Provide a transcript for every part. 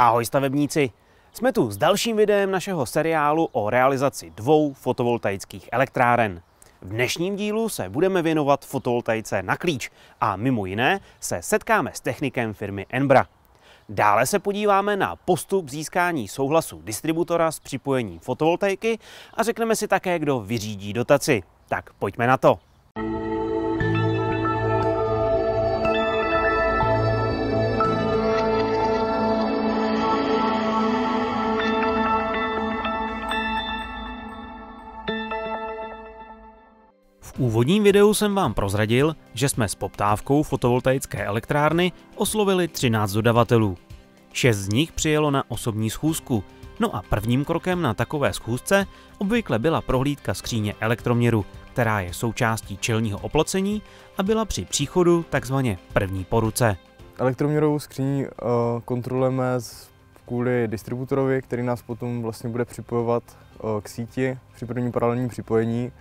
Ahoj stavebníci! Jsme tu s dalším videem našeho seriálu o realizaci dvou fotovoltaických elektráren. V dnešním dílu se budeme věnovat fotovoltaice na klíč a mimo jiné se setkáme s technikem firmy Enbra. Dále se podíváme na postup získání souhlasu distributora s připojením fotovoltaiky a řekneme si také, kdo vyřídí dotaci. Tak pojďme na to. V úvodním videu jsem vám prozradil, že jsme s poptávkou fotovoltaické elektrárny oslovili 13 dodavatelů. Šest z nich přijelo na osobní schůzku, no a prvním krokem na takové schůzce obvykle byla prohlídka skříně elektroměru, která je součástí čelního oplocení a byla při příchodu takzvaně první po ruce. Elektroměrovou skříň uh, kontrolujeme kvůli distributorovi, který nás potom vlastně bude připojovat uh, k síti při prvním paralelním připojení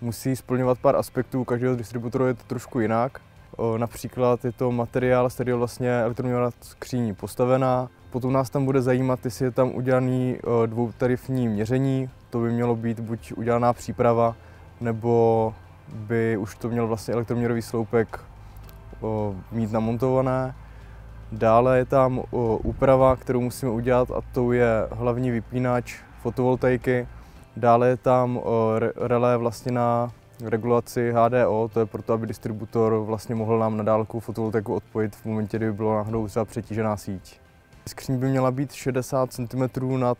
musí splňovat pár aspektů, každého distributoru je to trošku jinak. Například je to materiál, z kterého vlastně elektroměrová skříň postavená. Potom nás tam bude zajímat, jestli je tam udělaný dvoutarifní měření. To by mělo být buď udělaná příprava, nebo by už to měl vlastně elektroměrový sloupek mít namontované. Dále je tam úprava, kterou musíme udělat a to je hlavní vypínač fotovoltaiky, Dále je tam relé vlastně na regulaci HDO, to je proto, aby distributor vlastně mohl nám na dálku fotovoltaiku odpojit v momentě, kdy by bylo náhodou třeba přetížená síť. Skříň by měla být 60 cm nad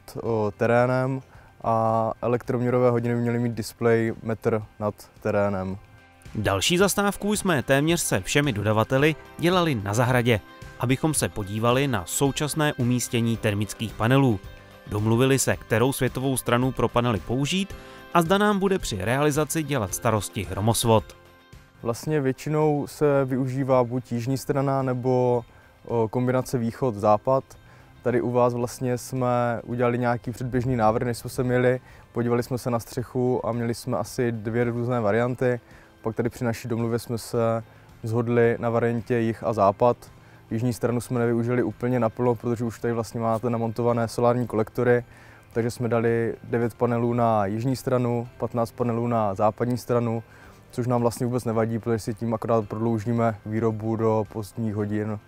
terénem a elektroměrové hodiny by měly mít displej metr nad terénem. Další zastávku jsme téměř se všemi dodavateli dělali na zahradě, abychom se podívali na současné umístění termických panelů. Domluvili se, kterou světovou stranu pro panely použít a zda nám bude při realizaci dělat starosti hromosvod. Vlastně většinou se využívá buď jižní strana nebo kombinace východ-západ. Tady u vás vlastně jsme udělali nějaký předběžný návrh, než jsme se měli. Podívali jsme se na střechu a měli jsme asi dvě různé varianty. Pak tady při naší domluvě jsme se zhodli na variantě jih a západ. Jižní stranu jsme nevyužili úplně naplno, protože už tady vlastně máte namontované solární kolektory, takže jsme dali 9 panelů na jižní stranu, 15 panelů na západní stranu, což nám vlastně vůbec nevadí, protože si tím akorát prodloužíme výrobu do pozdních hodin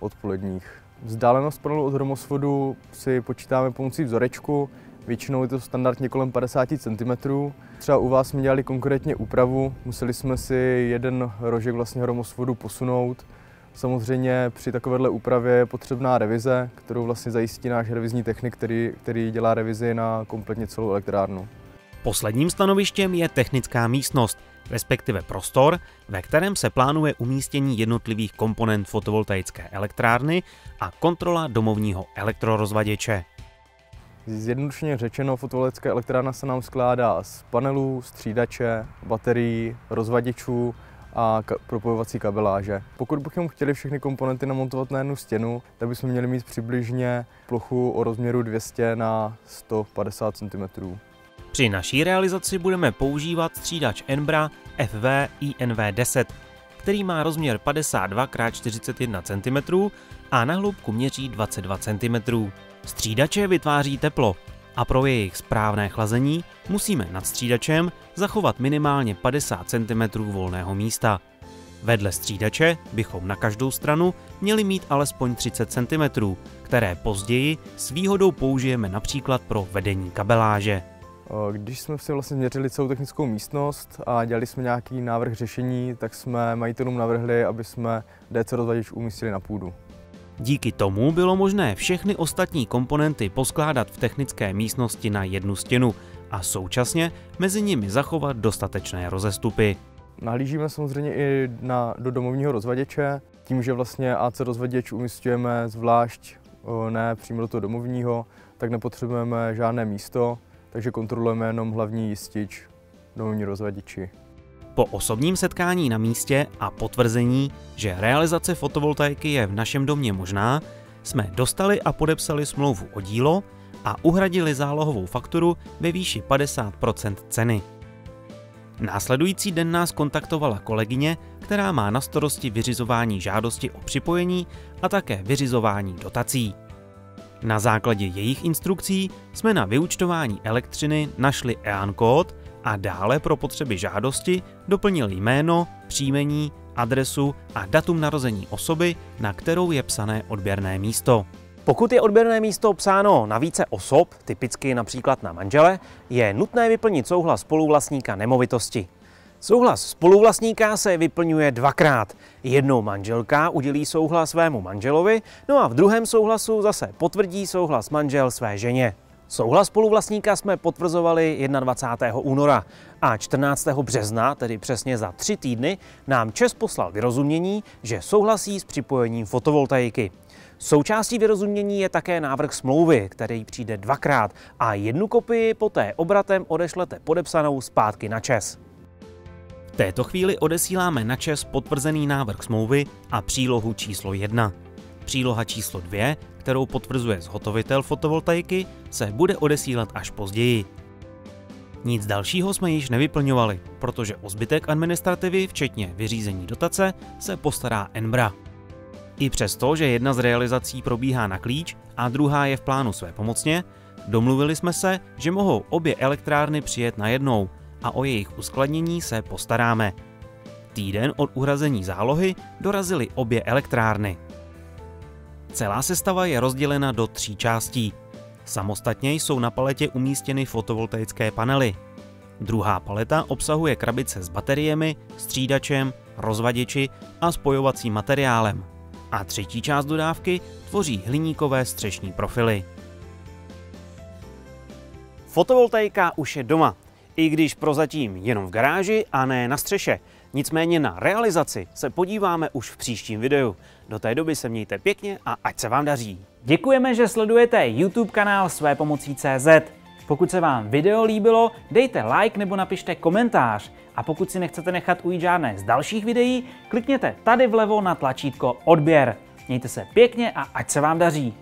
odpoledních. Vzdálenost panelu od hromosvodu si počítáme pomocí vzorečku, většinou je to standardně kolem 50 cm. Třeba u vás jsme dělali konkrétně úpravu, museli jsme si jeden rožek vlastně hromosvodu posunout, Samozřejmě při takovéhle úpravě je potřebná revize, kterou vlastně zajistí náš revizní technik, který, který dělá revizi na kompletně celou elektrárnu. Posledním stanovištěm je technická místnost, respektive prostor, ve kterém se plánuje umístění jednotlivých komponent fotovoltaické elektrárny a kontrola domovního elektrorozvaděče. Zjednodušeně řečeno, fotovoltaická elektrárna se nám skládá z panelů, střídače, baterií, rozvaděčů, a ka- propojovací kabeláže. Pokud bychom chtěli všechny komponenty namontovat na jednu stěnu, tak bychom měli mít přibližně plochu o rozměru 200 na 150 cm. Při naší realizaci budeme používat střídač Enbra FV INV10, který má rozměr 52 x 41 cm a na hloubku měří 22 cm. Střídače vytváří teplo, a pro jejich správné chlazení musíme nad střídačem zachovat minimálně 50 cm volného místa. Vedle střídače bychom na každou stranu měli mít alespoň 30 cm, které později s výhodou použijeme například pro vedení kabeláže. Když jsme si vlastně změřili celou technickou místnost a dělali jsme nějaký návrh řešení, tak jsme majitelům navrhli, aby jsme DC rozvaděč umístili na půdu. Díky tomu bylo možné všechny ostatní komponenty poskládat v technické místnosti na jednu stěnu a současně mezi nimi zachovat dostatečné rozestupy. Nahlížíme samozřejmě i na, do domovního rozvaděče, tím, že vlastně AC rozvaděč umístujeme zvlášť, ne přímo do toho domovního, tak nepotřebujeme žádné místo, takže kontrolujeme jenom hlavní jistič domovní rozvaděči. Po osobním setkání na místě a potvrzení, že realizace fotovoltaiky je v našem domě možná, jsme dostali a podepsali smlouvu o dílo a uhradili zálohovou fakturu ve výši 50% ceny. Následující den nás kontaktovala kolegyně, která má na starosti vyřizování žádosti o připojení a také vyřizování dotací. Na základě jejich instrukcí jsme na vyučtování elektřiny našli EAN kód a dále pro potřeby žádosti doplnili jméno, příjmení, adresu a datum narození osoby, na kterou je psané odběrné místo. Pokud je odběrné místo psáno na více osob, typicky například na manžele, je nutné vyplnit souhlas spoluvlastníka nemovitosti. Souhlas spoluvlastníka se vyplňuje dvakrát. Jednou manželka udělí souhlas svému manželovi, no a v druhém souhlasu zase potvrdí souhlas manžel své ženě. Souhlas spoluvlastníka jsme potvrzovali 21. února a 14. března, tedy přesně za tři týdny, nám Čes poslal vyrozumění, že souhlasí s připojením fotovoltaiky. Součástí vyrozumění je také návrh smlouvy, který přijde dvakrát a jednu kopii poté obratem odešlete podepsanou zpátky na ČES. V této chvíli odesíláme na ČES potvrzený návrh smlouvy a přílohu číslo 1. Příloha číslo 2, kterou potvrzuje zhotovitel fotovoltaiky, se bude odesílat až později. Nic dalšího jsme již nevyplňovali, protože o zbytek administrativy, včetně vyřízení dotace, se postará Enbra. I přesto, že jedna z realizací probíhá na klíč a druhá je v plánu své pomocně, domluvili jsme se, že mohou obě elektrárny přijet najednou a o jejich uskladnění se postaráme. Týden od uhrazení zálohy dorazily obě elektrárny. Celá sestava je rozdělena do tří částí. Samostatně jsou na paletě umístěny fotovoltaické panely. Druhá paleta obsahuje krabice s bateriemi, střídačem, rozvaděči a spojovacím materiálem a třetí část dodávky tvoří hliníkové střešní profily. Fotovoltaika už je doma, i když prozatím jenom v garáži a ne na střeše. Nicméně na realizaci se podíváme už v příštím videu. Do té doby se mějte pěkně a ať se vám daří. Děkujeme, že sledujete YouTube kanál Své pomocí CZ. Pokud se vám video líbilo, dejte like nebo napište komentář. A pokud si nechcete nechat ujít žádné z dalších videí, klikněte tady vlevo na tlačítko odběr. Mějte se pěkně a ať se vám daří.